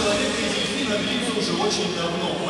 человека и дельфина длится уже очень давно.